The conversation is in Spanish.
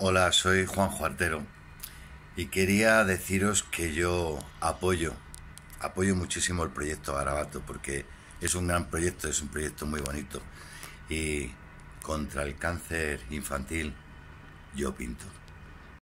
Hola, soy Juan Juartero y quería deciros que yo apoyo, apoyo muchísimo el proyecto Garabato porque es un gran proyecto, es un proyecto muy bonito y contra el cáncer infantil yo pinto.